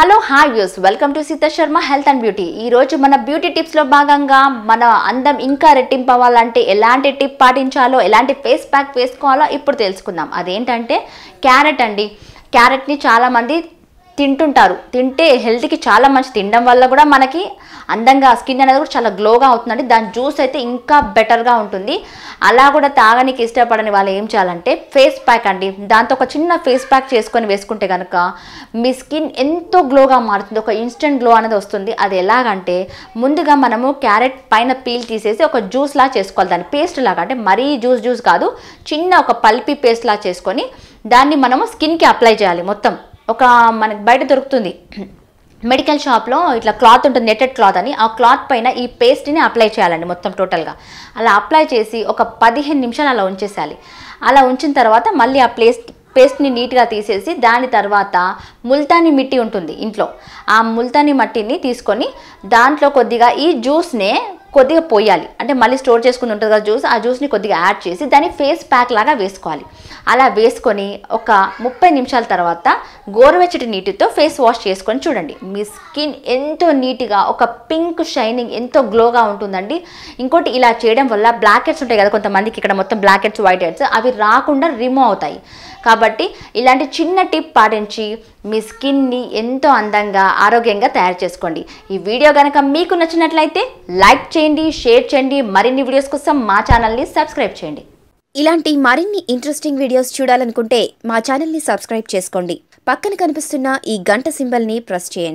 Hello hi views. Welcome to Sita Sharma health and beauty. ఈ రోజు మన beauty టిప్స్లో భాగంగా మన అందం ఇంకా రెట్టింపవ్వాలంటే ఎలాంటి టిప్ పాటించాలో ఎలాంటి ఫేస్ ప్యాక్ వేసుకోవాలో ఇప్పుడు తెలుసుకుందాం. అదేంటంటే క్యారెట్ అండి. క్యారెట్ని చాలామంది తింటుంటారు. తింటే హెల్త్కి చాలా మంచి తినడం వల్ల కూడా మనకి అందంగా స్కిన్ అనేది కూడా చాలా గ్లోగా అవుతుందండి. దాని జ్యూస్ అయితే ఇంకా బెటర్గా ఉంటుంది. అలా కూడా తాగడానికి ఇష్టపడని వాళ్ళు ఏం చేయాలంటే ఫేస్ ప్యాక్ అండి. దాంతో ఒక చిన్న ఫేస్ ప్యాక్ చేసుకొని వేసుకుంటే కనుక మీ స్కిన్ ఎంతో గ్లోగా మారుతుంది. ఒక ఇన్స్టెంట్ గ్లో అనేది వస్తుంది. అది ఎలాగంటే ముందుగా మనము క్యారెట్ పైన పీల్ తీసేసి ఒక జ్యూస్ లా చేసుకోవాలి. దాన్ని పేస్ట్ లాగా అంటే మరీ జ్యూస్ జ్యూస్ కాదు. చిన్న ఒక పల్పి పేస్ట్ లా చేసుకొని దాన్ని మనము స్కిన్కి అప్లై చేయాలి మొత్తం. ఒక మనకి బయట దొరుకుతుంది. మెడికల్ షాప్లో ఇట్లా క్లాత్ ఉంటుంది నెట్టెడ్ క్లాత్ అని. ఆ క్లాత్ పైన ఈ పేస్ట్ని అప్లై చేయాలండి మొత్తం టోటల్గా అలా అప్లై చేసి ఒక పదిహేను నిమిషాలు అలా ఉంచేసేయాలి అలా ఉంచిన తర్వాత మళ్ళీ ఆ ప్లేస్ పేస్ట్ని నీట్గా తీసేసి దాని తర్వాత ముల్తానీ మిట్టి ఉంటుంది ఇంట్లో. ఆ ముల్తానీ మట్టిని తీసుకొని దాంట్లో కొద్దిగా ఈ జ్యూస్నే కొద్దిగా పోయాలి. అంటే మళ్ళీ స్టోర్ చేసుకుని ఉంటుంది కదా జ్యూస్ ఆ జ్యూస్ని కొద్దిగా యాడ్ చేసి దాన్ని ఫేస్ ప్యాక్ లాగా వేసుకోవాలి. అలా వేసుకొని ఒక ముప్పై నిమిషాల తర్వాత గోరువెచ్చటి నీటితో ఫేస్ వాష్ చేసుకొని చూడండి. మీ స్కిన్ ఎంతో నీట్గా ఒక పింక్ షైనింగ్ ఎంతో గ్లోగా ఉంటుందండి. ఇంకోటి ఇలా చేయడం వల్ల బ్లాక్ హెడ్స్ ఉంటాయి కదా కొంతమందికి ఇక్కడ మొత్తం బ్లాక్ హెడ్స్ వైట్ హెడ్స్ అవి రాకుండా రిమూవ్ అవుతాయి. కాబట్టి ఇలాంటి చిన్న టిప్ పాటించి మీ స్కిన్ని ఎంతో అందంగా ఆరోగ్యంగా తయారు చేసుకోండి. ఈ వీడియో కనుక మీకు నచ్చినట్లయితే లైక్ చేయండి షేర్ చేయండి. మరిన్ని వీడియోస్ కోసం మా ఛానల్ని సబ్స్క్రైబ్ చేయండి. ఇలాంటి మరిన్ని ఇంట్రెస్టింగ్ వీడియోస్ చూడాలనుకుంటే మా ఛానల్ని సబ్స్క్రైబ్ చేసుకోండి. పక్కన కనిపిస్తున్న ఈ గంట సింబల్ని ప్రెస్ చేయండి.